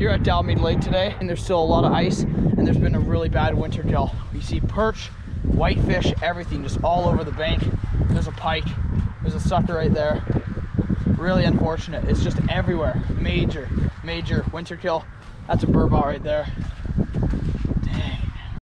here at Dalemead Lake today, and there's still a lot of ice, and there's been a really bad winter kill. We see perch, whitefish, everything just all over the bank. There's a pike, there's a sucker right there. Really unfortunate. It's just everywhere. Major, major winter kill. That's a burbot right there.